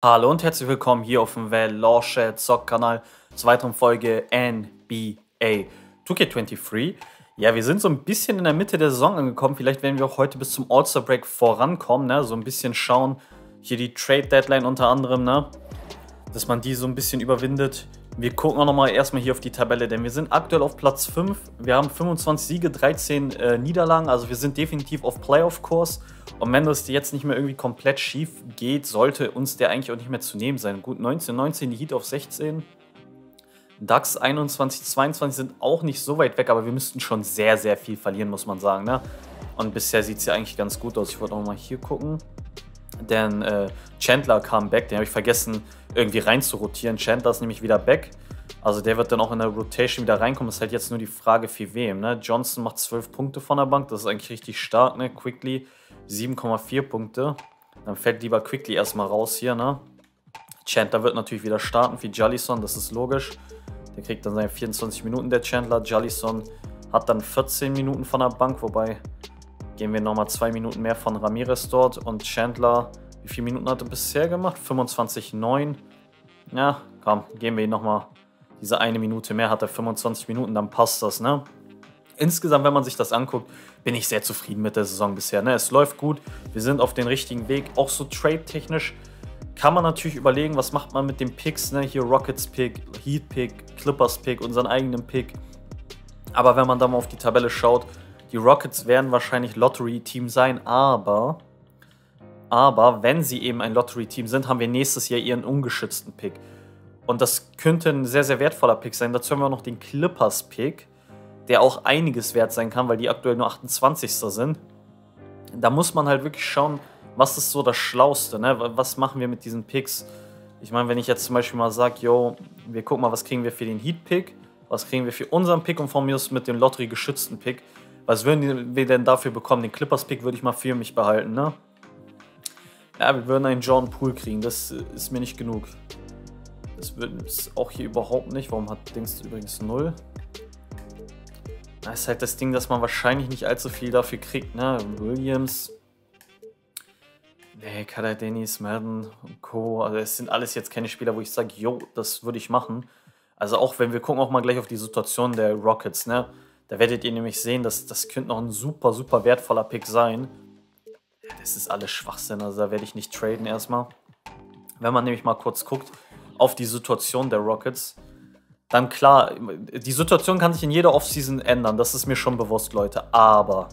Hallo und herzlich willkommen hier auf dem Velorshed Sock Kanal zur weiteren Folge NBA 2K23. Ja, wir sind so ein bisschen in der Mitte der Saison angekommen. Vielleicht werden wir auch heute bis zum All-Star Break vorankommen, ne? So ein bisschen schauen. Hier die Trade Deadline unter anderem, ne? Dass man die so ein bisschen überwindet. Wir gucken auch nochmal erstmal hier auf die Tabelle, denn wir sind aktuell auf Platz 5. Wir haben 25 Siege, 13 äh, Niederlagen, also wir sind definitiv auf Playoff-Kurs. Und wenn das jetzt nicht mehr irgendwie komplett schief geht, sollte uns der eigentlich auch nicht mehr zu nehmen sein. Gut, 19, 19, die Heat auf 16. DAX 21, 22 sind auch nicht so weit weg, aber wir müssten schon sehr, sehr viel verlieren, muss man sagen. Ne? Und bisher sieht es ja eigentlich ganz gut aus. Ich wollte auch mal hier gucken. Denn äh, Chandler kam back, den habe ich vergessen irgendwie rein zu rotieren. Chandler ist nämlich wieder back. Also der wird dann auch in der Rotation wieder reinkommen. Das ist halt jetzt nur die Frage für wem. Ne? Johnson macht 12 Punkte von der Bank, das ist eigentlich richtig stark. Ne? Quickly 7,4 Punkte. Dann fällt lieber Quickly erstmal raus hier. Ne? Chandler wird natürlich wieder starten wie Jallison, das ist logisch. Der kriegt dann seine 24 Minuten, der Chandler. Jallison hat dann 14 Minuten von der Bank, wobei gehen wir nochmal zwei Minuten mehr von Ramirez dort. Und Chandler, wie viele Minuten hat er bisher gemacht? 25,9. Ja, komm, gehen wir ihn nochmal diese eine Minute mehr, hat er 25 Minuten, dann passt das, ne? Insgesamt, wenn man sich das anguckt, bin ich sehr zufrieden mit der Saison bisher. Ne? Es läuft gut, wir sind auf den richtigen Weg. Auch so trade-technisch kann man natürlich überlegen, was macht man mit den Picks. Ne? Hier Rockets Pick, Heat Pick, Clippers Pick, unseren eigenen Pick. Aber wenn man da mal auf die Tabelle schaut, die Rockets werden wahrscheinlich Lottery-Team sein, aber, aber wenn sie eben ein Lottery-Team sind, haben wir nächstes Jahr ihren ungeschützten Pick. Und das könnte ein sehr, sehr wertvoller Pick sein. Dazu haben wir noch den Clippers-Pick, der auch einiges wert sein kann, weil die aktuell nur 28. sind. Da muss man halt wirklich schauen, was ist so das Schlauste, ne? Was machen wir mit diesen Picks? Ich meine, wenn ich jetzt zum Beispiel mal sage, yo, wir gucken mal, was kriegen wir für den Heat-Pick, was kriegen wir für unseren Pick und von mir aus mit dem Lottery geschützten Pick. Was würden wir denn dafür bekommen? Den Clippers-Pick würde ich mal für mich behalten, ne? Ja, wir würden einen John Poole kriegen, das ist mir nicht genug. Das wird es auch hier überhaupt nicht. Warum hat Dings übrigens 0? Das ist halt das Ding, dass man wahrscheinlich nicht allzu viel dafür kriegt, ne? Williams. Nee, Kader Dennis, Madden und Co. Also es sind alles jetzt keine Spieler, wo ich sage, yo, das würde ich machen. Also auch wenn wir gucken auch mal gleich auf die Situation der Rockets, ne? Da werdet ihr nämlich sehen, dass das könnte noch ein super, super wertvoller Pick sein. Das ist alles Schwachsinn, also da werde ich nicht traden erstmal. Wenn man nämlich mal kurz guckt auf die Situation der Rockets, dann klar, die Situation kann sich in jeder Offseason ändern, das ist mir schon bewusst, Leute. Aber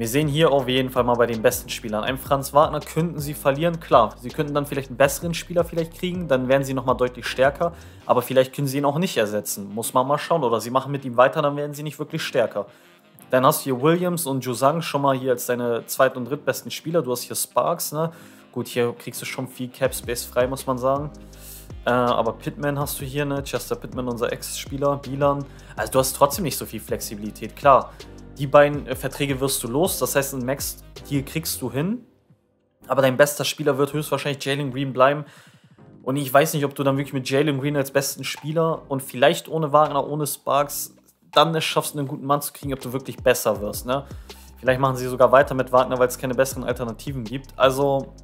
wir sehen hier auf jeden Fall mal bei den besten Spielern. Ein Franz Wagner könnten sie verlieren, klar. Sie könnten dann vielleicht einen besseren Spieler vielleicht kriegen, dann wären sie nochmal deutlich stärker. Aber vielleicht können sie ihn auch nicht ersetzen, muss man mal schauen. Oder sie machen mit ihm weiter, dann werden sie nicht wirklich stärker. Dann hast du hier Williams und Josang schon mal hier als deine zweit- und drittbesten Spieler. Du hast hier Sparks, ne? Gut, hier kriegst du schon viel Cap Space frei, muss man sagen. Äh, aber Pittman hast du hier, ne? Chester Pittman, unser Ex-Spieler, Bilan. Also du hast trotzdem nicht so viel Flexibilität. Klar, die beiden äh, Verträge wirst du los. Das heißt, ein Max-Deal kriegst du hin. Aber dein bester Spieler wird höchstwahrscheinlich Jalen Green bleiben. Und ich weiß nicht, ob du dann wirklich mit Jalen Green als besten Spieler und vielleicht ohne Wagner, ohne Sparks, dann es schaffst, einen guten Mann zu kriegen, ob du wirklich besser wirst. Ne? Vielleicht machen sie sogar weiter mit Wagner, weil es keine besseren Alternativen gibt. Also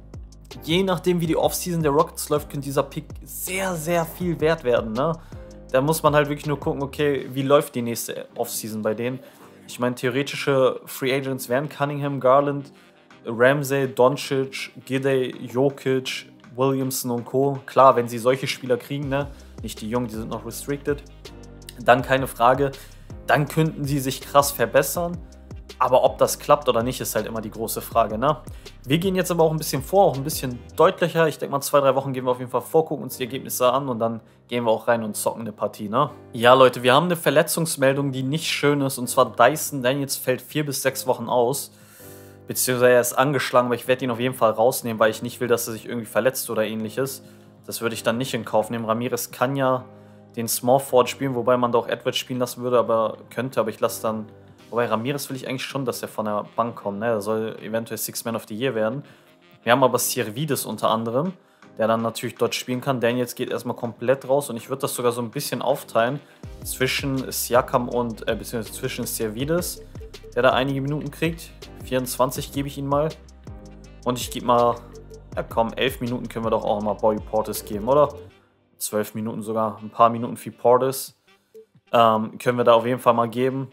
je nachdem, wie die Offseason der Rockets läuft, könnte dieser Pick sehr, sehr viel wert werden. Ne? Da muss man halt wirklich nur gucken, okay, wie läuft die nächste Offseason bei denen. Ich meine, theoretische Free Agents wären Cunningham, Garland, Ramsey, Doncic, Gidey, Jokic, Williamson und Co. Klar, wenn sie solche Spieler kriegen, ne? nicht die Jungen, die sind noch restricted, dann keine Frage, dann könnten sie sich krass verbessern. Aber ob das klappt oder nicht, ist halt immer die große Frage. Ne? Wir gehen jetzt aber auch ein bisschen vor, auch ein bisschen deutlicher. Ich denke mal, zwei, drei Wochen gehen wir auf jeden Fall vor, gucken uns die Ergebnisse an und dann gehen wir auch rein und zocken eine Partie. Ne? Ja, Leute, wir haben eine Verletzungsmeldung, die nicht schön ist. Und zwar Dyson Daniels fällt vier bis sechs Wochen aus. Beziehungsweise er ist angeschlagen, aber ich werde ihn auf jeden Fall rausnehmen, weil ich nicht will, dass er sich irgendwie verletzt oder ähnliches. Das würde ich dann nicht in Kauf nehmen. Ramirez kann ja den Small Forward spielen, wobei man da auch Edwards spielen lassen würde, aber könnte, aber ich lasse dann Wobei Ramirez will ich eigentlich schon, dass er von der Bank kommt. Ne? Er soll eventuell Six Man of the Year werden. Wir haben aber Siervides unter anderem, der dann natürlich dort spielen kann. Daniels geht erstmal komplett raus und ich würde das sogar so ein bisschen aufteilen zwischen Siakam und, äh, beziehungsweise zwischen Siervides, der da einige Minuten kriegt. 24 gebe ich ihm mal. Und ich gebe mal Ja komm, elf Minuten können wir doch auch mal Bobby Portis geben, oder? Zwölf Minuten sogar, ein paar Minuten für Portis. Ähm, können wir da auf jeden Fall mal geben.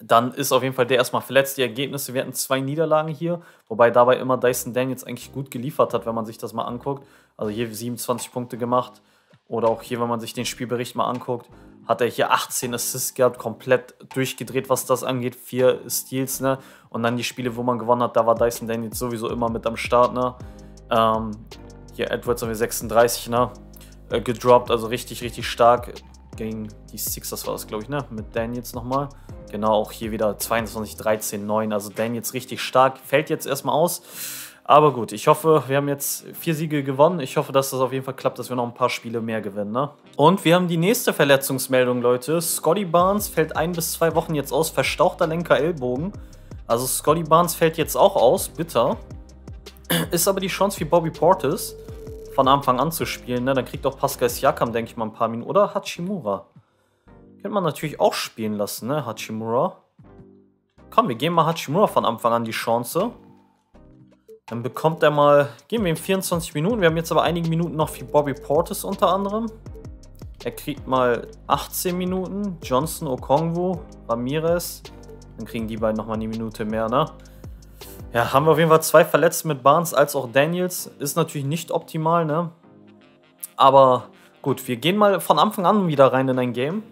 Dann ist auf jeden Fall der erstmal verletzt. Die Ergebnisse, wir hatten zwei Niederlagen hier, wobei dabei immer Dyson Daniels eigentlich gut geliefert hat, wenn man sich das mal anguckt. Also hier 27 Punkte gemacht. Oder auch hier, wenn man sich den Spielbericht mal anguckt, hat er hier 18 Assists gehabt, komplett durchgedreht, was das angeht. Vier Steals, ne? Und dann die Spiele, wo man gewonnen hat, da war Dyson Daniels sowieso immer mit am Start, ne? Ähm, hier Edwards haben wir 36, ne? Äh, gedroppt, also richtig, richtig stark. Gegen die Sixers war das, glaube ich, ne? Mit Daniels nochmal. Genau, auch hier wieder 22, 13, 9. Also Daniels richtig stark. Fällt jetzt erstmal aus. Aber gut, ich hoffe, wir haben jetzt vier Siege gewonnen. Ich hoffe, dass das auf jeden Fall klappt, dass wir noch ein paar Spiele mehr gewinnen. Ne? Und wir haben die nächste Verletzungsmeldung, Leute. Scotty Barnes fällt ein bis zwei Wochen jetzt aus. Verstauchter Lenker Ellbogen. Also Scotty Barnes fällt jetzt auch aus. Bitter. Ist aber die Chance für Bobby Portis von Anfang an zu spielen. Ne? Dann kriegt auch Pascal Siakam, denke ich mal, ein paar Minuten. Oder Hachimura. Könnte man natürlich auch spielen lassen, ne? Hachimura. Komm, wir geben mal Hachimura von Anfang an die Chance. Dann bekommt er mal, geben wir ihm 24 Minuten. Wir haben jetzt aber einige Minuten noch für Bobby Portis unter anderem. Er kriegt mal 18 Minuten. Johnson, Okongwu, Ramirez. Dann kriegen die beiden nochmal eine Minute mehr, ne? Ja, haben wir auf jeden Fall zwei Verletzte mit Barnes als auch Daniels. Ist natürlich nicht optimal, ne? Aber gut, wir gehen mal von Anfang an wieder rein in ein Game.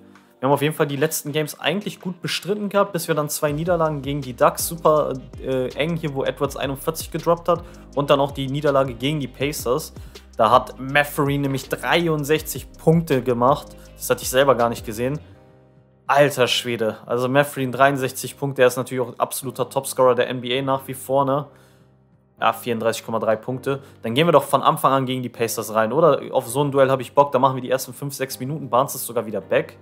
Wir haben auf jeden Fall die letzten Games eigentlich gut bestritten gehabt, bis wir dann zwei Niederlagen gegen die Ducks, super äh, eng hier, wo Edwards 41 gedroppt hat und dann auch die Niederlage gegen die Pacers. Da hat Maffery nämlich 63 Punkte gemacht. Das hatte ich selber gar nicht gesehen. Alter Schwede. Also Maffery 63 Punkte. Er ist natürlich auch absoluter Topscorer der NBA nach wie vor, ne? Ja, 34,3 Punkte. Dann gehen wir doch von Anfang an gegen die Pacers rein, oder? Auf so ein Duell habe ich Bock. Da machen wir die ersten 5, 6 Minuten. Barnes ist sogar wieder back.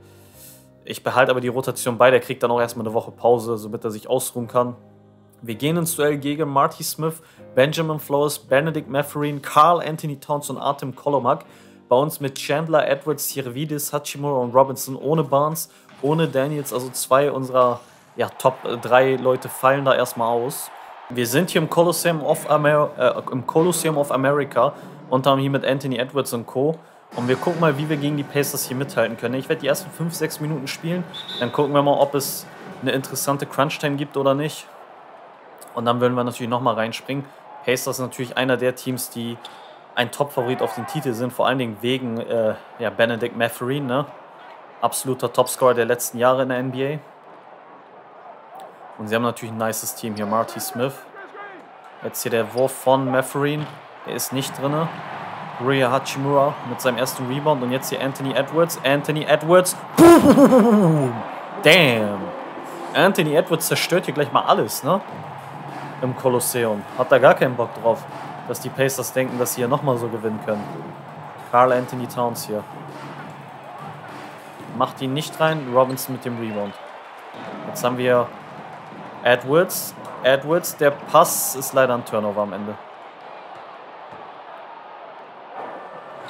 Ich behalte aber die Rotation bei, der kriegt dann auch erstmal eine Woche Pause, damit er sich ausruhen kann. Wir gehen ins Duell gegen Marty Smith, Benjamin Flowers, Benedict Matherin, Carl Anthony Towns und Artem Kolomak. Bei uns mit Chandler, Edwards, Sirvidis, Hachimura und Robinson ohne Barnes, ohne Daniels. Also zwei unserer ja, Top 3 Leute fallen da erstmal aus. Wir sind hier im Colosseum of, Amer äh, im Colosseum of America und haben hier mit Anthony Edwards und Co. Und wir gucken mal, wie wir gegen die Pacers hier mithalten können. Ich werde die ersten 5, 6 Minuten spielen. Dann gucken wir mal, ob es eine interessante Crunch-Time gibt oder nicht. Und dann würden wir natürlich nochmal reinspringen. Pacers ist natürlich einer der Teams, die ein Top-Favorit auf den Titel sind. Vor allen Dingen wegen äh, ja, Benedict Matherin, ne? Absoluter Topscorer der letzten Jahre in der NBA. Und sie haben natürlich ein nices Team hier. Marty Smith. Jetzt hier der Wurf von Matherin. Der ist nicht drin. Rhea Hachimura mit seinem ersten Rebound und jetzt hier Anthony Edwards. Anthony Edwards. Boom! Damn! Anthony Edwards zerstört hier gleich mal alles, ne? Im Kolosseum. Hat da gar keinen Bock drauf, dass die Pacers denken, dass sie hier nochmal so gewinnen können. Carl Anthony Towns hier. Macht ihn nicht rein. Robinson mit dem Rebound. Jetzt haben wir Edwards. Edwards, der Pass ist leider ein Turnover am Ende.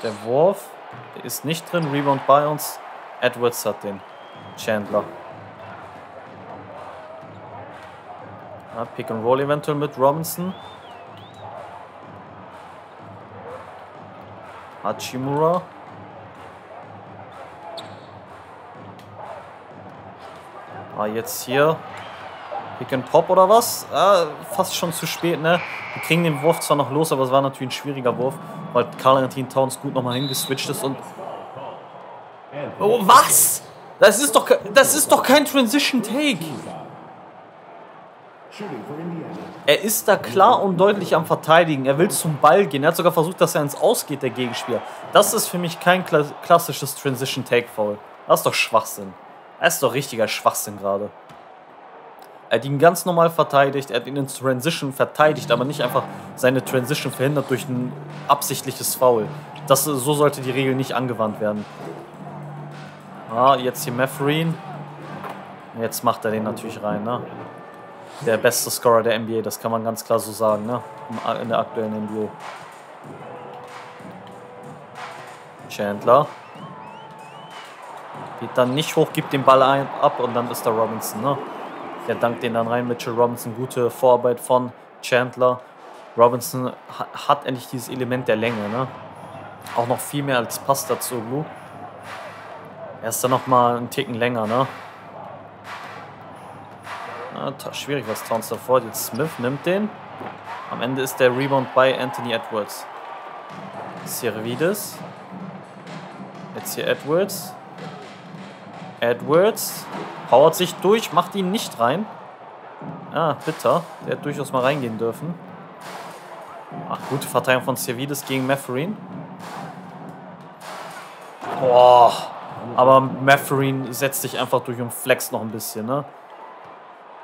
Der Wurf ist nicht drin. Rebound bei uns. Edwards hat den. Chandler. Ja, Pick and Roll eventuell mit Robinson. Hachimura. Ah, jetzt hier. Pick and Pop oder was? Ah, fast schon zu spät, ne? Wir kriegen den Wurf zwar noch los, aber es war natürlich ein schwieriger Wurf weil Carl Anthony Towns gut nochmal hingeswitcht ist und. Oh, was? Das ist doch, das ist doch kein Transition Take. Er ist da klar und deutlich am Verteidigen. Er will zum Ball gehen. Er hat sogar versucht, dass er ins Ausgeht, der Gegenspieler. Das ist für mich kein klassisches Transition Take Foul. Das ist doch Schwachsinn. Das ist doch richtiger Schwachsinn gerade. Er hat ihn ganz normal verteidigt, er hat ihn in Transition verteidigt, aber nicht einfach seine Transition verhindert durch ein absichtliches Foul. Das, so sollte die Regel nicht angewandt werden. Ah, jetzt hier Mafreen. Jetzt macht er den natürlich rein, ne? Der beste Scorer der NBA, das kann man ganz klar so sagen, ne? In der aktuellen NBA. Chandler. Geht dann nicht hoch, gibt den Ball ab und dann ist da Robinson, ne? Der dankt den dann rein. Mitchell Robinson, gute Vorarbeit von Chandler. Robinson hat endlich dieses Element der Länge, ne? Auch noch viel mehr als passt dazu, Blue. Er ist dann noch mal einen Ticken länger, ne? Na, schwierig, was Towns davor. Jetzt Smith nimmt den. Am Ende ist der Rebound bei Anthony Edwards. Servides. Jetzt hier Edwards. Edwards. Powert sich durch, macht ihn nicht rein. Ah, bitter. Der hätte durchaus mal reingehen dürfen. Ach, gute Verteidigung von Servides gegen Matherin. Boah. Aber Matherin setzt sich einfach durch und flext noch ein bisschen, ne?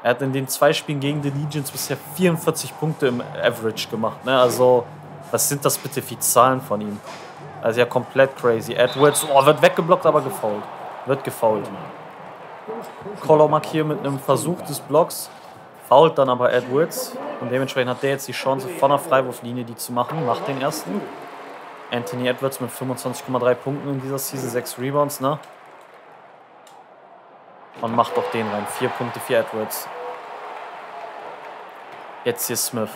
Er hat in den zwei Spielen gegen die Legions bisher 44 Punkte im Average gemacht, ne? Also, was sind das bitte für Zahlen von ihm? Also ja, komplett crazy. Edwards, oh, wird weggeblockt, aber gefault. Wird gefault. Kolomak hier mit einem Versuch des Blocks. Fault dann aber Edwards. Und dementsprechend hat der jetzt die Chance, von der Freiwurflinie die zu machen. Macht den ersten. Anthony Edwards mit 25,3 Punkten in dieser Season, 6 Rebounds, ne? Und macht doch den rein. 4 Punkte für Edwards. Jetzt hier Smith.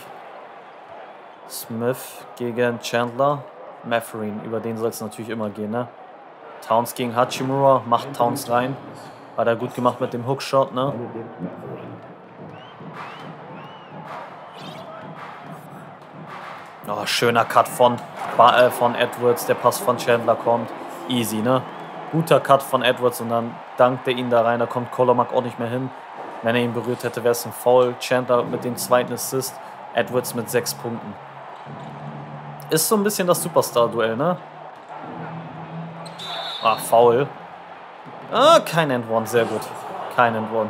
Smith gegen Chandler. Matherin, über den soll es natürlich immer gehen, ne? Towns gegen Hachimura, macht Towns rein. Hat er gut gemacht mit dem Hookshot, ne? Oh, schöner Cut von, äh, von Edwards. Der Pass von Chandler kommt. Easy, ne? Guter Cut von Edwards und dann dankt er ihn da rein. Da kommt Kolomak auch nicht mehr hin. Wenn er ihn berührt hätte, wäre es ein Foul. Chandler mit dem zweiten Assist. Edwards mit sechs Punkten. Ist so ein bisschen das Superstar-Duell, ne? Ah, Foul. Ah, kein End-One, sehr gut. Kein End-One.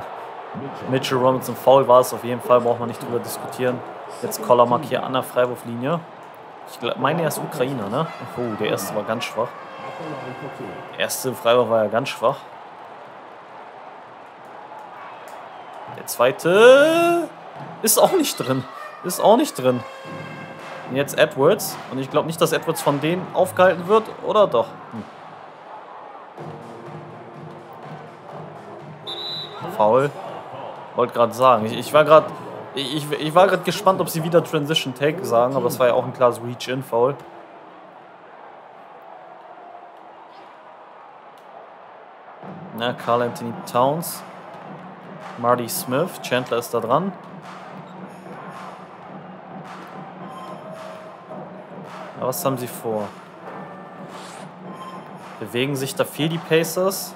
Mitchell Robinson Foul war es auf jeden Fall, braucht man nicht drüber diskutieren. Jetzt Kolomak hier an der Freiwurflinie. Ich meine, er ist Ukrainer, ne? Oh, der erste war ganz schwach. Der erste Freiwurf war ja ganz schwach. Der zweite ist auch nicht drin. Ist auch nicht drin. Jetzt Edwards. Und ich glaube nicht, dass Edwards von denen aufgehalten wird. Oder doch? Hm. Foul. Wollte gerade sagen. Ich, ich war gerade ich, ich war gerade gespannt, ob sie wieder Transition Take sagen, aber es war ja auch ein klares Reach-In-Foul. Na, Carl Anthony Towns. Marty Smith. Chandler ist da dran. Aber was haben sie vor? Bewegen sich da viel die Pacers.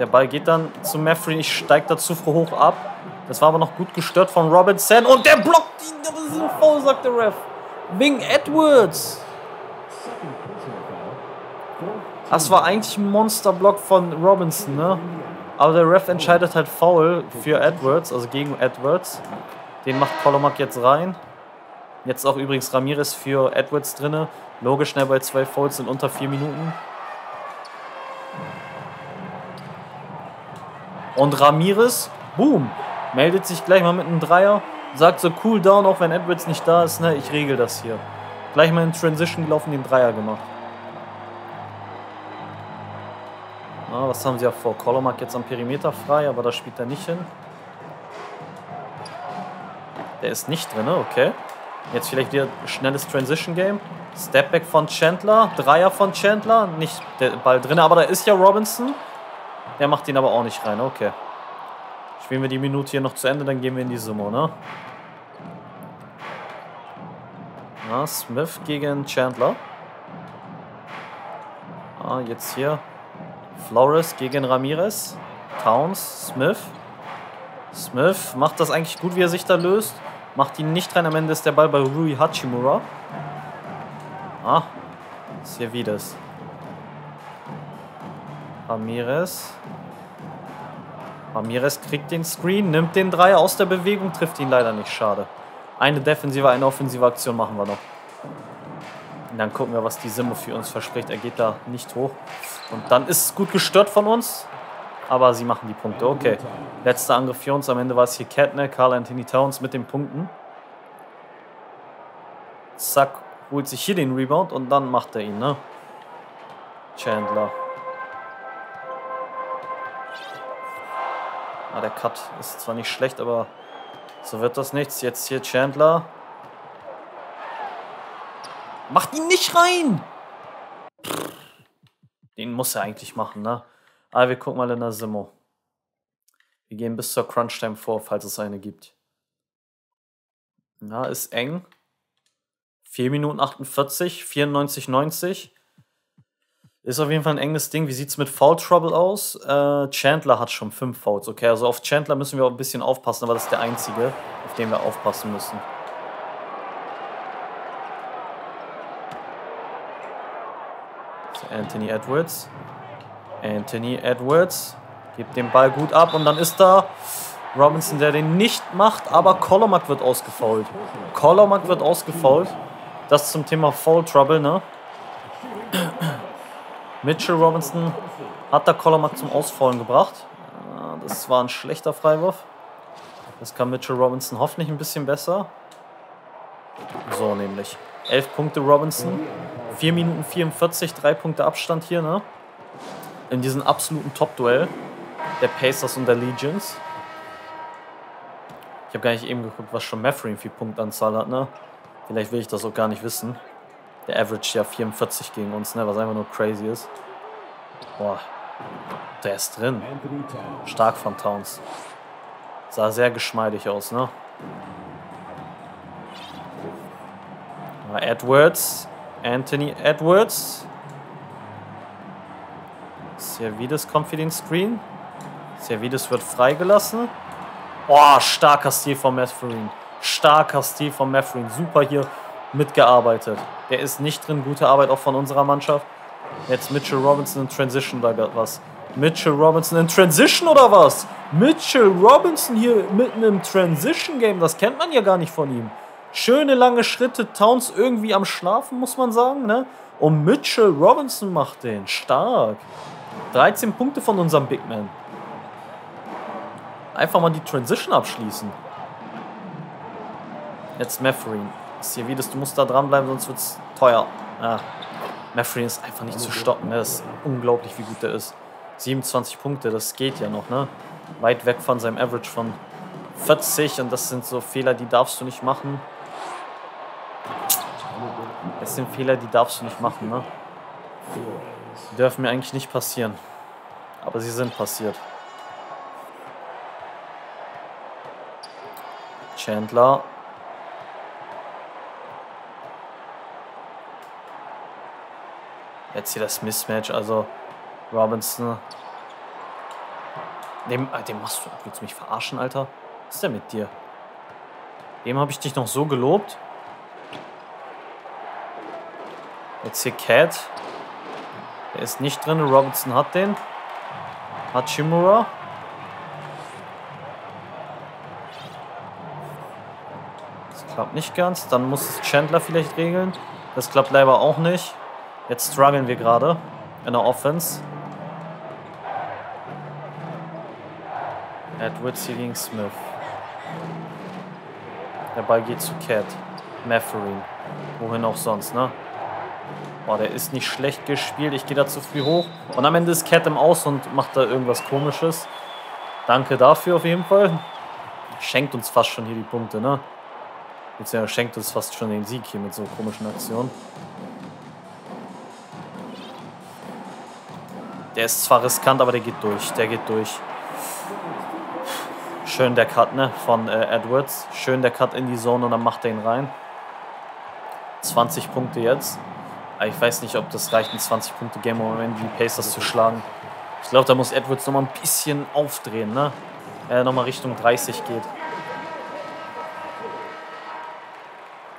Der Ball geht dann zu Maffrey. Ich steige da zu hoch ab. Das war aber noch gut gestört von Robinson. Und der blockt ihn. Das ist ein Foul, sagt der Ref. Wing Edwards. Das war eigentlich ein Monsterblock von Robinson, ne? Aber der Ref entscheidet halt faul für Edwards, also gegen Edwards. Den macht Kolomak jetzt rein. Jetzt auch übrigens Ramirez für Edwards drinne. Logisch schnell bei zwei Fouls in unter vier Minuten. Und Ramirez, boom, meldet sich gleich mal mit einem Dreier, sagt so cool down, auch wenn Edwards nicht da ist, ne, ich regel das hier. Gleich mal in Transition gelaufen, den Dreier gemacht. Na, was haben sie ja vor? Kolomak jetzt am Perimeter frei, aber da spielt er nicht hin. Der ist nicht drin, okay. Jetzt vielleicht wieder schnelles Transition Game. Stepback von Chandler, Dreier von Chandler, nicht der Ball drin, aber da ist ja Robinson. Der macht ihn aber auch nicht rein, okay. Spielen wir die Minute hier noch zu Ende, dann gehen wir in die Summe, ne? Na, Smith gegen Chandler. Ah, jetzt hier. Flores gegen Ramirez. Towns, Smith. Smith macht das eigentlich gut, wie er sich da löst. Macht ihn nicht rein. Am Ende ist der Ball bei Rui Hachimura. Ah, ist hier wieder. Ramirez. Ramirez kriegt den Screen, nimmt den Dreier aus der Bewegung, trifft ihn leider nicht. Schade. Eine defensive, eine offensive Aktion machen wir noch. Und dann gucken wir, was die Simme für uns verspricht. Er geht da nicht hoch. Und dann ist es gut gestört von uns. Aber sie machen die Punkte. Okay. Letzter Angriff für uns. Am Ende war es hier Katner, Carl Anthony Towns mit den Punkten. Zack, holt sich hier den Rebound und dann macht er ihn, ne? Chandler. Ah, der Cut ist zwar nicht schlecht, aber so wird das nichts. Jetzt hier Chandler. Macht ihn nicht rein! Den muss er eigentlich machen, ne? Aber wir gucken mal in der Simo. Wir gehen bis zur Crunch-Time vor, falls es eine gibt. Na, ist eng. 4 Minuten 48, 94, 90. Ist auf jeden Fall ein enges Ding. Wie sieht es mit Foul Trouble aus? Äh, Chandler hat schon 5 Fouls. Okay, also auf Chandler müssen wir auch ein bisschen aufpassen, aber das ist der einzige, auf den wir aufpassen müssen. So, Anthony Edwards. Anthony Edwards gibt den Ball gut ab und dann ist da Robinson, der den nicht macht, aber Colomac wird ausgefault. Colomac wird ausgefault. Das zum Thema Foul Trouble, ne? Mitchell Robinson hat da Colomac zum Ausfallen gebracht. Das war ein schlechter Freiwurf. Das kann Mitchell Robinson hoffentlich ein bisschen besser. So nämlich. 11 Punkte Robinson. 4 Minuten 44, 3 Punkte Abstand hier, ne? In diesem absoluten Top-Duell der Pacers und der Legions. Ich habe gar nicht eben geguckt, was schon Matherin für Punktanzahl hat, ne? Vielleicht will ich das auch gar nicht wissen. Der Average ja 44 gegen uns, ne? Was einfach nur crazy ist. Boah. Der ist drin. Stark von Towns. Sah sehr geschmeidig aus, ne? Edwards. Anthony Edwards. Servides kommt für den Screen. Servides wird freigelassen. Boah, starker Stil von Matherin. Starker Stil von Matherin. Super hier mitgearbeitet. Der ist nicht drin. Gute Arbeit auch von unserer Mannschaft. Jetzt Mitchell Robinson in Transition da was. Mitchell Robinson in Transition oder was? Mitchell Robinson hier mitten im Transition Game. Das kennt man ja gar nicht von ihm. Schöne lange Schritte. Towns irgendwie am Schlafen, muss man sagen. Ne? Und Mitchell Robinson macht den. Stark. 13 Punkte von unserem Big Man. Einfach mal die Transition abschließen. Jetzt Matherin. Ist hier wieder, du musst da dranbleiben, sonst wird es teuer. Ja. Matherin ist einfach nicht zu stoppen. Ne? Das ist unglaublich, wie gut der ist. 27 Punkte, das geht ja noch. ne? Weit weg von seinem Average von 40 und das sind so Fehler, die darfst du nicht machen. Das sind Fehler, die darfst du nicht machen. Ne? Die dürfen mir eigentlich nicht passieren. Aber sie sind passiert. Chandler. Jetzt hier das Mismatch, also Robinson. Dem, äh, dem machst du. Willst du mich verarschen, Alter? Was ist denn mit dir? Dem habe ich dich noch so gelobt. Jetzt hier Cat. Der ist nicht drin. Robinson hat den. Hachimura. Klappt nicht ganz. Dann muss es Chandler vielleicht regeln. Das klappt leider auch nicht. Jetzt strugglen wir gerade in der Offense. Edwards hier gegen Smith. Der Ball geht zu Cat. Matherin. Wohin auch sonst, ne? Boah, der ist nicht schlecht gespielt. Ich gehe da zu früh hoch. Und am Ende ist Cat im Aus und macht da irgendwas komisches. Danke dafür auf jeden Fall. Schenkt uns fast schon hier die Punkte, ne? Beziehungsweise schenkt uns fast schon den Sieg hier mit so komischen Aktionen. Der ist zwar riskant, aber der geht durch. Der geht durch. Schön der Cut, ne? Von äh, Edwards. Schön der Cut in die Zone und dann macht er ihn rein. 20 Punkte jetzt. Aber ich weiß nicht, ob das reicht, ein 20 Punkte Game Moment die Pacers zu schlagen. Ich glaube, da muss Edwards nochmal ein bisschen aufdrehen, ne? Er nochmal Richtung 30 geht.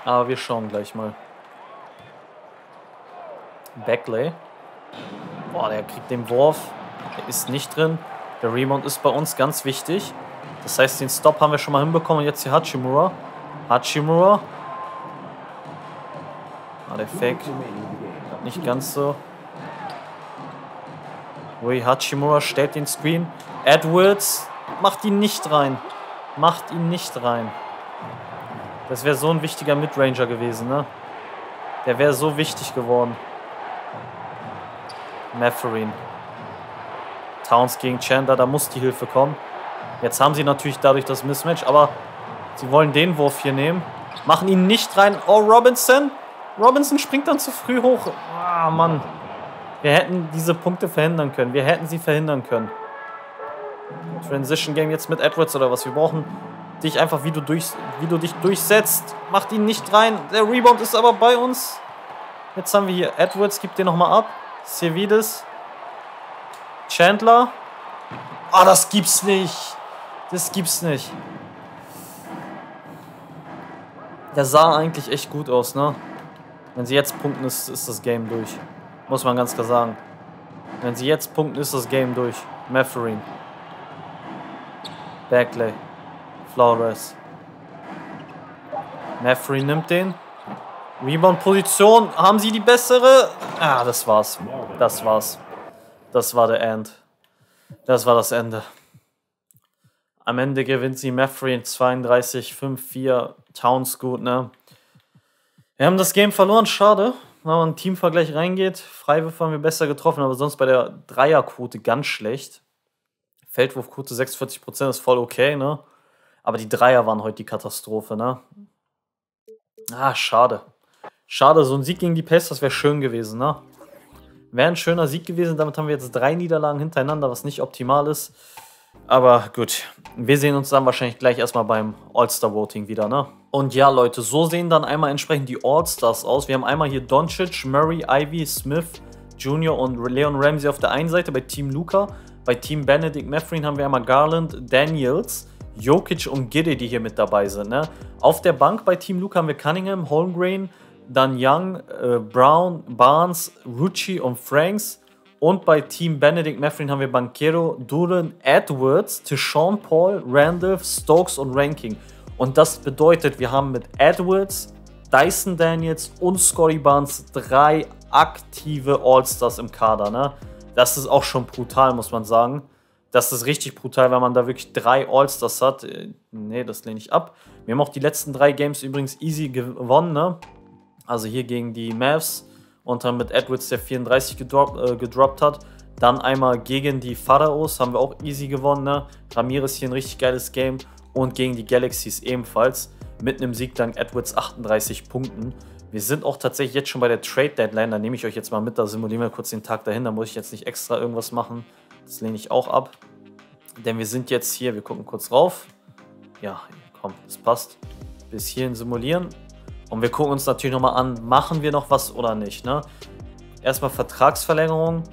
Aber wir schauen gleich mal. Backlay. Boah, der kriegt den Wurf. Der ist nicht drin. Der Rebound ist bei uns ganz wichtig. Das heißt, den Stop haben wir schon mal hinbekommen. Und jetzt hier Hachimura. Hachimura. Ah, der Fake. Nicht ganz so. Ui, Hachimura stellt den Screen. Edwards macht ihn nicht rein. Macht ihn nicht rein. Das wäre so ein wichtiger Midranger gewesen, ne? Der wäre so wichtig geworden. Matherin. Towns gegen Chandler, da muss die Hilfe kommen. Jetzt haben sie natürlich dadurch das Mismatch, aber sie wollen den Wurf hier nehmen. Machen ihn nicht rein. Oh, Robinson. Robinson springt dann zu früh hoch. Ah, Mann. Wir hätten diese Punkte verhindern können. Wir hätten sie verhindern können. Transition Game jetzt mit Edwards oder was? Wir brauchen dich einfach, wie du, durch, wie du dich durchsetzt. Macht ihn nicht rein. Der Rebound ist aber bei uns. Jetzt haben wir hier Edwards, gibt den nochmal ab. Sevides. Chandler. Ah, das gibt's nicht. Das gibt's nicht. Der sah eigentlich echt gut aus, ne? Wenn sie jetzt punkten, ist, ist das Game durch. Muss man ganz klar sagen. Wenn sie jetzt punkten, ist das Game durch. Matherin. Backley. Flores. Matherin nimmt den. Rebound-Position. Haben sie die bessere? Ah, das war's. Das war's. Das war der End. Das war das Ende. Am Ende gewinnt sie Matherin 32, 5-4. Towns gut, ne? Wir haben das Game verloren, schade. Wenn man einen Teamvergleich reingeht, Freiwürfe haben wir besser getroffen, aber sonst bei der Dreierquote ganz schlecht. Feldwurfquote 46% ist voll okay, ne? Aber die Dreier waren heute die Katastrophe, ne? Ah, schade. Schade, so ein Sieg gegen die Pacers wäre schön gewesen, ne? Wäre ein schöner Sieg gewesen. Damit haben wir jetzt drei Niederlagen hintereinander, was nicht optimal ist. Aber gut, wir sehen uns dann wahrscheinlich gleich erstmal beim All-Star-Voting wieder, ne? Und ja, Leute, so sehen dann einmal entsprechend die All-Stars aus. Wir haben einmal hier Doncic, Murray, Ivy, Smith, Junior und Leon Ramsey auf der einen Seite bei Team Luca. Bei Team Benedict Matherin haben wir einmal Garland, Daniels, Jokic und Giddy, die hier mit dabei sind. Ne? Auf der Bank bei Team Luca haben wir Cunningham, Holmgren, dann Young, äh, Brown, Barnes, Rucci und Franks. Und bei Team Benedict Matherin haben wir Banquero, Duran, Edwards, Tishon Paul, Randolph, Stokes und Ranking. Und das bedeutet, wir haben mit Edwards, Dyson Daniels und Scotty Barnes drei aktive All-Stars im Kader. Ne? Das ist auch schon brutal, muss man sagen. Das ist richtig brutal, wenn man da wirklich drei All-Stars hat. Äh, nee, das lehne ich ab. Wir haben auch die letzten drei Games übrigens easy gewonnen. Ne? Also hier gegen die Mavs und dann mit Edwards, der 34 gedrop, äh, gedroppt hat. Dann einmal gegen die Pharaos haben wir auch easy gewonnen. Ne? Ramirez hier ein richtig geiles Game. Und gegen die Galaxies ebenfalls. Mit einem Sieg dank Edwards 38 Punkten. Wir sind auch tatsächlich jetzt schon bei der Trade Deadline. Da nehme ich euch jetzt mal mit. Da simulieren wir kurz den Tag dahin. Da muss ich jetzt nicht extra irgendwas machen. Das lehne ich auch ab. Denn wir sind jetzt hier. Wir gucken kurz rauf. Ja, komm, das passt. Bis hierhin simulieren. Und wir gucken uns natürlich nochmal an, machen wir noch was oder nicht. Ne? Erstmal Vertragsverlängerung.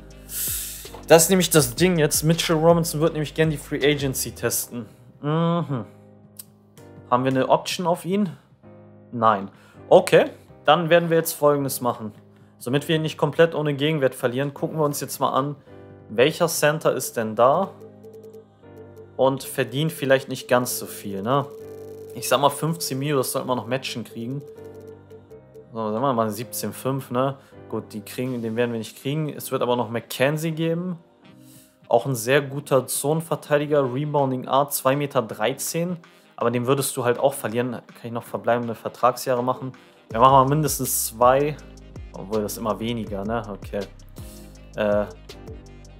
Das ist nämlich das Ding jetzt. Mitchell Robinson wird nämlich gerne die Free Agency testen. Mhm. Haben wir eine Option auf ihn? Nein. Okay, dann werden wir jetzt folgendes machen. Somit wir ihn nicht komplett ohne Gegenwert verlieren, gucken wir uns jetzt mal an, welcher Center ist denn da und verdient vielleicht nicht ganz so viel, ne? Ich sag mal 15 Mio, das sollte man noch Matchen kriegen. So, sagen wir mal 17,5, ne? Gut, die kriegen, den werden wir nicht kriegen. Es wird aber noch McKenzie geben. Auch ein sehr guter Zonenverteidiger, Rebounding Art, 2,13 Meter. Aber den würdest du halt auch verlieren. Kann ich noch verbleibende Vertragsjahre machen. Wir machen mal mindestens zwei. Obwohl das immer weniger, ne? Okay. Äh,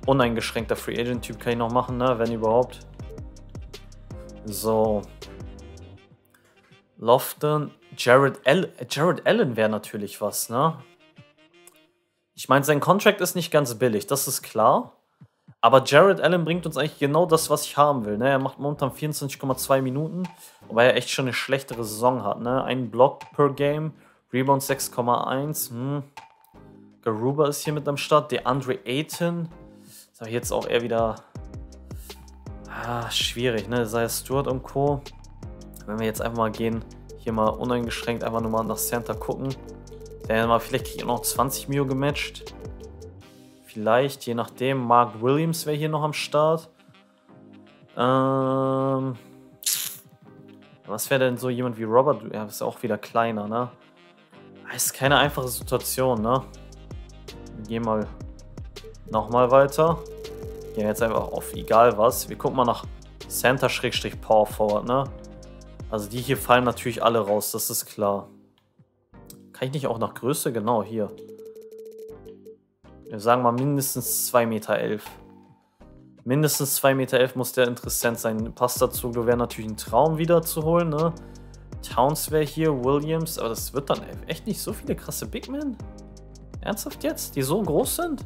uneingeschränkter Free Agent Typ kann ich noch machen, ne? Wenn überhaupt. So. Lofton, Jared, Al Jared Allen wäre natürlich was, ne? Ich meine, sein Contract ist nicht ganz billig, das ist klar. Aber Jared Allen bringt uns eigentlich genau das, was ich haben will. Ne? Er macht momentan 24,2 Minuten, wobei er echt schon eine schlechtere Saison hat. Ne? Ein Block per Game, Rebound 6,1. Hm. Garuba ist hier mit am Start. Der Andre Ayton. Sag ich jetzt auch eher wieder ah, schwierig, ne? Sei es Stewart und Co. Wenn wir jetzt einfach mal gehen, hier mal uneingeschränkt einfach nur mal nach Center gucken. Der mal vielleicht kriege ich noch 20 Mio gematcht. Vielleicht, je nachdem. Mark Williams wäre hier noch am Start. Ähm, was wäre denn so jemand wie Robert? Ja, ist auch wieder kleiner, ne? Ist keine einfache Situation, ne? Gehen mal nochmal weiter. Gehen jetzt einfach auf egal was. Wir gucken mal nach Center-Power Forward, ne? Also die hier fallen natürlich alle raus, das ist klar. Kann ich nicht auch nach Größe? Genau, hier. Wir sagen mal mindestens 2,11 Meter. Mindestens 2,11 Meter muss der interessant sein. Passt dazu, wäre natürlich ein Traum wieder zu holen, ne? Towns wäre hier, Williams, aber das wird dann echt nicht so viele krasse Big Men. Ernsthaft jetzt? Die so groß sind?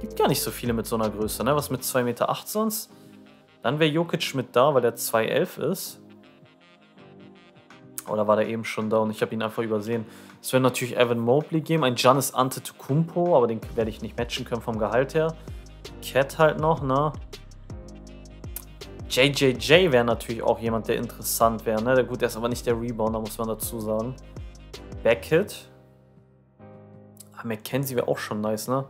Gibt gar nicht so viele mit so einer Größe, ne? Was mit 2,8 Meter sonst? Dann wäre Jokic mit da, weil der 2,11 ist. Oder war der eben schon da und ich habe ihn einfach übersehen. Es wird natürlich Evan Mobley geben, ein Giannis Antetokounmpo, aber den werde ich nicht matchen können vom Gehalt her. Cat halt noch, ne? JJJ wäre natürlich auch jemand, der interessant wäre, ne? Gut, der ist aber nicht der Rebounder, muss man dazu sagen. Beckett. Ah, McKenzie wäre auch schon nice, ne?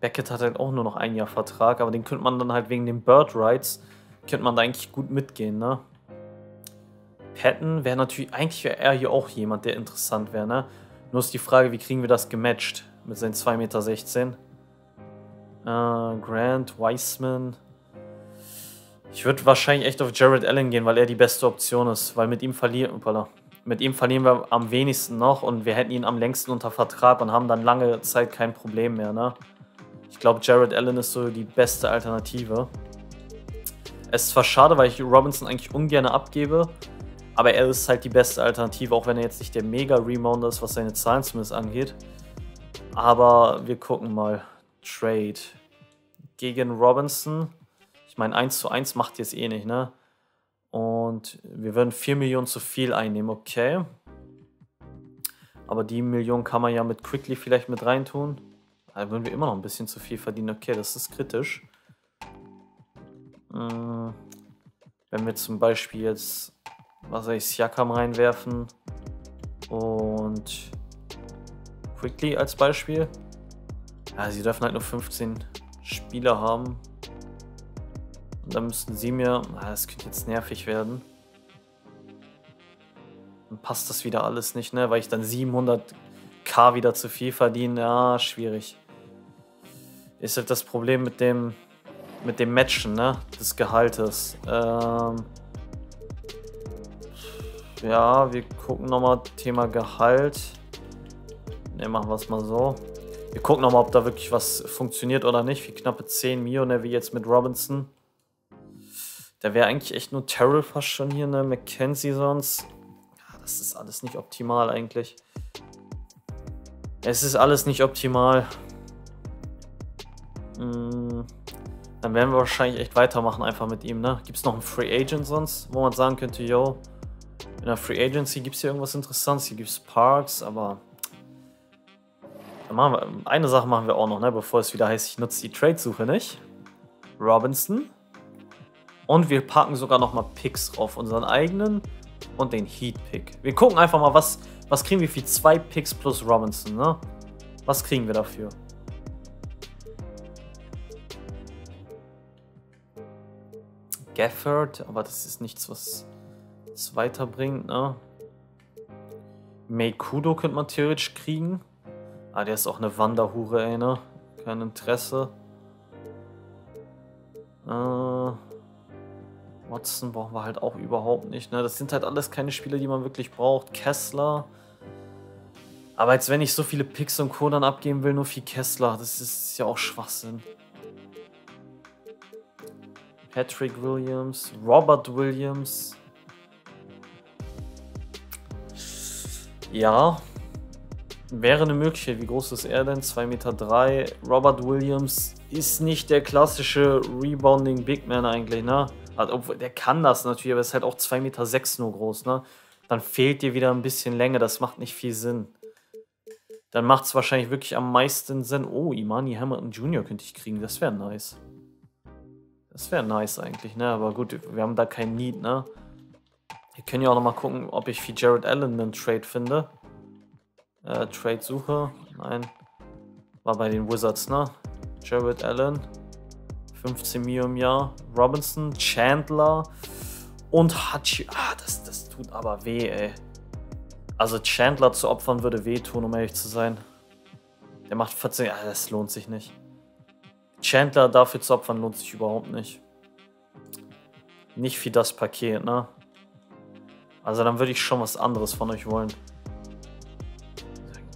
Beckett hat halt auch nur noch ein Jahr Vertrag, aber den könnte man dann halt wegen den Bird Rights, könnte man da eigentlich gut mitgehen, ne? Patton wäre natürlich, eigentlich wäre er hier auch jemand, der interessant wäre, ne? Nur ist die Frage, wie kriegen wir das gematcht mit seinen 2,16 Meter? Äh, Grant, Weissman. Ich würde wahrscheinlich echt auf Jared Allen gehen, weil er die beste Option ist, weil mit ihm verlieren, mit ihm verlieren wir am wenigsten noch und wir hätten ihn am längsten unter Vertrag und haben dann lange Zeit kein Problem mehr, ne? Ich glaube, Jared Allen ist so die beste Alternative. Es ist zwar schade, weil ich Robinson eigentlich ungern abgebe, aber er ist halt die beste Alternative, auch wenn er jetzt nicht der Mega-Remounder ist, was seine Zahlen zumindest angeht. Aber wir gucken mal. Trade gegen Robinson. Ich meine, 1 zu 1 macht jetzt eh nicht, ne? Und wir würden 4 Millionen zu viel einnehmen, okay. Aber die Million kann man ja mit Quickly vielleicht mit reintun. Da würden wir immer noch ein bisschen zu viel verdienen. Okay, das ist kritisch. Hm, wenn wir zum Beispiel jetzt was soll ich, Siakam reinwerfen und Quickly als Beispiel. Ja, sie dürfen halt nur 15 Spieler haben. Und dann müssten sie mir, ah, das könnte jetzt nervig werden. Dann passt das wieder alles nicht, ne? Weil ich dann 700k wieder zu viel verdiene. Ja, schwierig. Ist halt das Problem mit dem, mit dem Matchen, ne? Des Gehaltes. Ähm, ja, wir gucken nochmal Thema Gehalt. Ne, machen wir es mal so. Wir gucken nochmal, ob da wirklich was funktioniert oder nicht. Wie knappe 10 Mio, ne, wie jetzt mit Robinson. Da wäre eigentlich echt nur Terrell fast schon hier, ne? McKenzie sonst. Ja, das ist alles nicht optimal eigentlich. Es ist alles nicht optimal. Hm, dann werden wir wahrscheinlich echt weitermachen einfach mit ihm, ne? Gibt es noch einen Free Agent sonst, wo man sagen könnte, yo, in der Free Agency gibt es hier irgendwas Interessantes. Hier gibt es Parks, aber wir, eine Sache machen wir auch noch, ne, bevor es wieder heißt, ich nutze die Trade-Suche nicht. Robinson. Und wir packen sogar noch mal Picks drauf, unseren eigenen und den Heat-Pick. Wir gucken einfach mal, was, was kriegen wir für zwei Picks plus Robinson, ne? Was kriegen wir dafür? Gafford, aber das ist nichts, was es weiterbringt, ne? Meikudo könnte man theoretisch kriegen. Ah, der ist auch eine Wanderhure, ey, ne? Kein Interesse. Äh, Watson brauchen wir halt auch überhaupt nicht, ne? Das sind halt alles keine Spiele, die man wirklich braucht. Kessler. Aber jetzt, wenn ich so viele Picks und Co. dann abgeben will, nur für Kessler, das ist ja auch Schwachsinn. Patrick Williams, Robert Williams. Ja, wäre eine Möglichkeit. Wie groß ist er denn? 2,3 Meter. Drei. Robert Williams ist nicht der klassische Rebounding Big Man eigentlich, ne? Obwohl, der kann das natürlich, aber ist halt auch 2,6 Meter sechs nur groß, ne? Dann fehlt dir wieder ein bisschen Länge, das macht nicht viel Sinn. Dann macht es wahrscheinlich wirklich am meisten Sinn. Oh, Imani Hamilton Jr. könnte ich kriegen, das wäre nice. Das wäre nice eigentlich, ne? Aber gut, wir haben da kein Need, ne? Wir können ja auch noch mal gucken, ob ich für Jared Allen einen Trade finde. Äh, Trade-Suche. Nein. War bei den Wizards, ne? Jared Allen. 15 Mio im Jahr. Robinson, Chandler und Hachi. Ah, das, das tut aber weh, ey. Also Chandler zu opfern würde wehtun, um ehrlich zu sein. Der macht 14. Ah, das lohnt sich nicht. Chandler dafür zu opfern lohnt sich überhaupt nicht. Nicht für das Paket, ne? Also dann würde ich schon was anderes von euch wollen.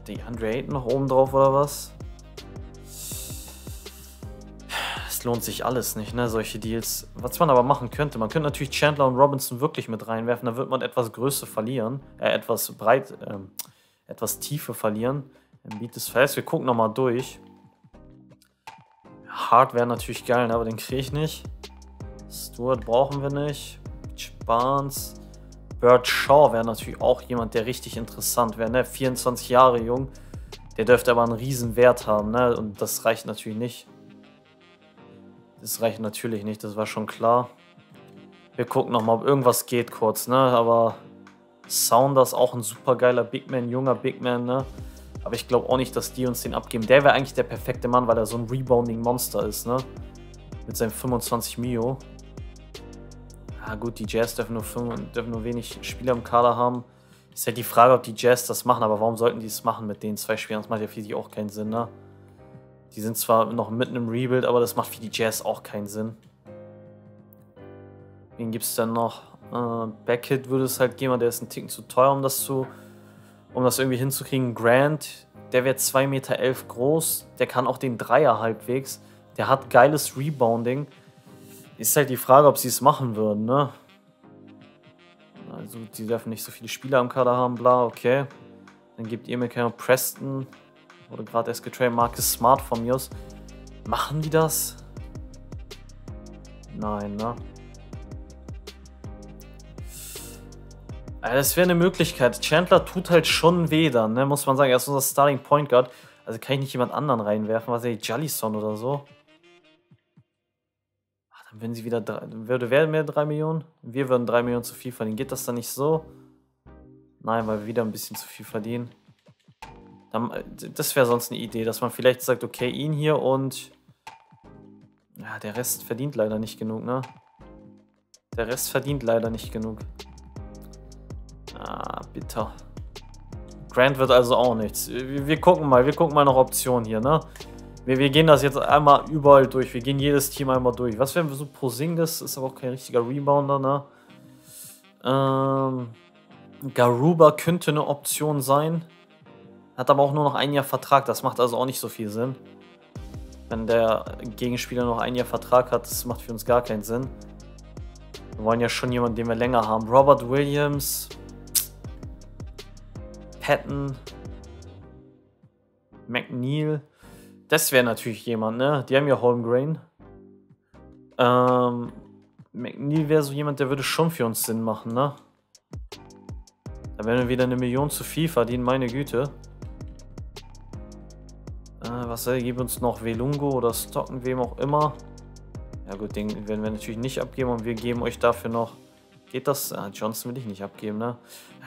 Die Andre Ayton noch oben drauf oder was? es lohnt sich alles nicht, ne, solche Deals. Was man aber machen könnte, man könnte natürlich Chandler und Robinson wirklich mit reinwerfen, da wird man etwas Größe verlieren, äh, etwas breit, ähm, etwas Tiefe verlieren. Embiid ist fest, wir gucken nochmal durch. Hart wäre natürlich geil, ne, aber den kriege ich nicht. Stewart brauchen wir nicht. Barnes. Bird Shaw wäre natürlich auch jemand, der richtig interessant wäre, ne? 24 Jahre jung. Der dürfte aber einen riesen Wert haben, ne? Und das reicht natürlich nicht. Das reicht natürlich nicht, das war schon klar. Wir gucken nochmal, ob irgendwas geht kurz, ne? Aber Sounders auch ein super geiler Big Man, junger Big Man, ne? Aber ich glaube auch nicht, dass die uns den abgeben. Der wäre eigentlich der perfekte Mann, weil er so ein Rebounding-Monster ist, ne? Mit seinem 25 Mio. Ja gut, die Jazz dürfen nur, fünf, dürfen nur wenig Spieler im Kader haben. Ist halt die Frage, ob die Jazz das machen, aber warum sollten die es machen mit den zwei Spielern? Das macht ja für die auch keinen Sinn, ne? Die sind zwar noch mitten im Rebuild, aber das macht für die Jazz auch keinen Sinn. Wen gibt es denn noch? Äh, Beckett würde es halt geben, aber der ist ein Ticken zu teuer, um das zu, um das irgendwie hinzukriegen. Grant, der wäre 2,11 Meter groß, der kann auch den Dreier halbwegs. Der hat geiles Rebounding. Ist halt die Frage, ob sie es machen würden, ne? Also, die dürfen nicht so viele Spieler am Kader haben, bla, okay. Dann gibt ihr mir keine Preston. Wurde gerade erst getradet. Marcus Smart von mir aus. Machen die das? Nein, ne? das wäre eine Möglichkeit. Chandler tut halt schon weh dann, ne? muss man sagen. Er ist unser Starting Point Guard. Also kann ich nicht jemand anderen reinwerfen, was er Jallison oder so. Dann würden sie wieder. Würde wer mehr 3 Millionen? Wir würden 3 Millionen zu viel verdienen. Geht das dann nicht so? Nein, weil wir wieder ein bisschen zu viel verdienen. Dann, äh, das wäre sonst eine Idee, dass man vielleicht sagt, okay, ihn hier und. Ja, der Rest verdient leider nicht genug, ne? Der Rest verdient leider nicht genug. Ah, bitter. Grant wird also auch nichts. Wir, wir, gucken mal, wir gucken mal nach Optionen hier, ne? Wir, wir, gehen das jetzt einmal überall durch. Wir gehen jedes Team einmal durch. Was wären wir so pro Singles? Ist aber auch kein richtiger Rebounder, ne? Ähm, Garuba könnte eine Option sein. Hat aber auch nur noch ein Jahr Vertrag. Das macht also auch nicht so viel Sinn. Wenn der Gegenspieler noch ein Jahr Vertrag hat, das macht für uns gar keinen Sinn. Wir wollen ja schon jemanden, den wir länger haben. Robert Williams, Patton, McNeil. Das wäre natürlich jemand, ne? Die haben ja Holmgrain. Ähm, McNeil wäre so jemand, der würde schon für uns Sinn machen, ne? Da werden wir wieder eine Million zu viel verdienen, meine Güte. Äh, was soll, gib uns noch Velungo oder Stocken, wem auch immer. Ja gut, den werden wir natürlich nicht abgeben und wir geben euch dafür noch Geht das? Ah, Johnson will ich nicht abgeben, ne?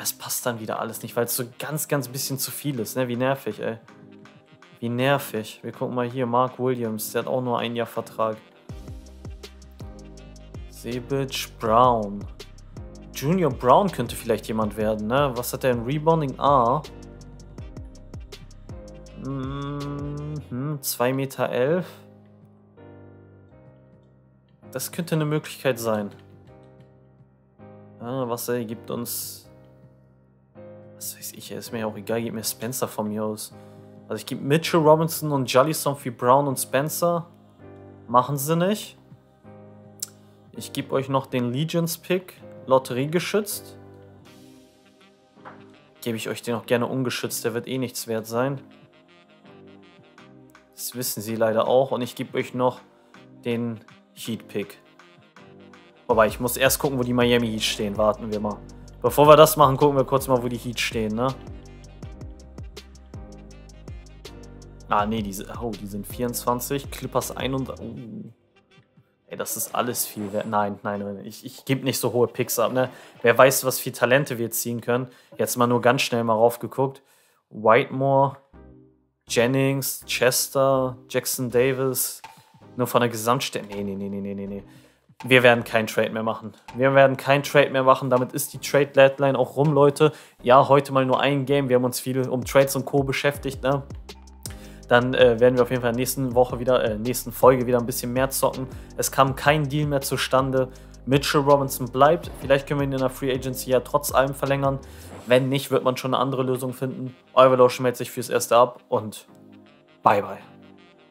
Es passt dann wieder alles nicht, weil es so ganz, ganz bisschen zu viel ist, ne? Wie nervig, ey. Wie nervig. Wir gucken mal hier, Mark Williams, der hat auch nur ein Jahr Vertrag. Sebic Brown. Junior Brown könnte vielleicht jemand werden, ne? Was hat der in Rebounding? Ah. Mhm, 2,11 Meter. Elf. Das könnte eine Möglichkeit sein. Ah, Wasser gibt uns. Was weiß ich, ist mir auch egal, gib mir Spencer von mir aus. Also ich gebe Mitchell Robinson und Jollyson für Brown und Spencer. Machen sie nicht. Ich gebe euch noch den Legions Pick, Lotterie geschützt. Gebe ich euch den auch gerne ungeschützt, der wird eh nichts wert sein. Das wissen sie leider auch. Und ich gebe euch noch den Heat Pick. Wobei, ich muss erst gucken, wo die Miami Heat stehen. Warten wir mal. Bevor wir das machen, gucken wir kurz mal, wo die Heat stehen, ne? Ah, nee, die, oh, die sind 24. Clippers 31. Oh. Ey, das ist alles viel wert. Nein, nein, ich, ich gebe nicht so hohe Picks ab, ne? Wer weiß, was für Talente wir ziehen können. Jetzt mal nur ganz schnell mal raufgeguckt. Whitemore, Jennings, Chester, Jackson Davis. Nur von der Gesamtstelle. Nee, nee, nee, nee, nee, nee wir werden keinen Trade mehr machen. Wir werden keinen Trade mehr machen. Damit ist die Trade Deadline auch rum, Leute. Ja, heute mal nur ein Game. Wir haben uns viel um Trades und Co. beschäftigt. Ne? Dann äh, werden wir auf jeden Fall nächsten Woche wieder, äh, nächsten Folge wieder ein bisschen mehr zocken. Es kam kein Deal mehr zustande. Mitchell Robinson bleibt. Vielleicht können wir ihn in der Free Agency ja trotz allem verlängern. Wenn nicht, wird man schon eine andere Lösung finden. Euer Velotion meldet sich fürs Erste ab und bye bye.